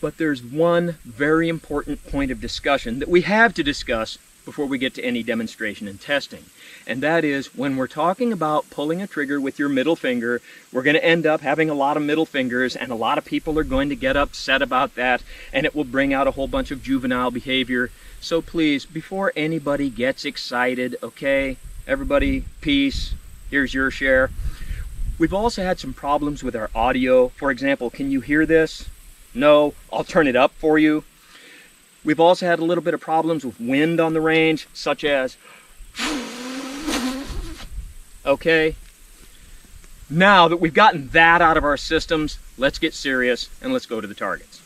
But there's one very important point of discussion that we have to discuss before we get to any demonstration and testing. And that is when we're talking about pulling a trigger with your middle finger, we're going to end up having a lot of middle fingers and a lot of people are going to get upset about that and it will bring out a whole bunch of juvenile behavior. So please, before anybody gets excited, okay, everybody, peace, here's your share. We've also had some problems with our audio. For example, can you hear this? No, I'll turn it up for you. We've also had a little bit of problems with wind on the range, such as, okay. Now that we've gotten that out of our systems, let's get serious and let's go to the targets.